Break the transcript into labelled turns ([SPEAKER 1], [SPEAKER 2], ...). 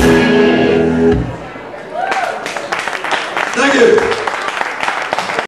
[SPEAKER 1] Brasil.